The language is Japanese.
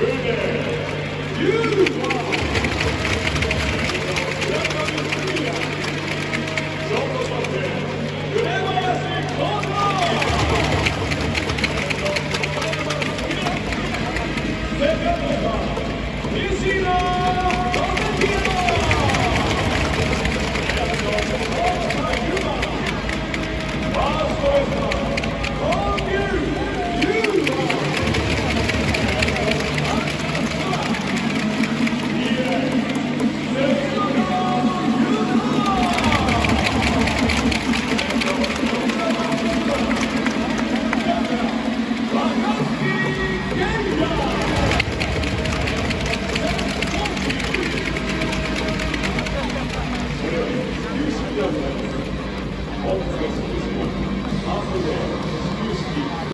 Let's go. 本選手権、ハーフウェイ、始球式。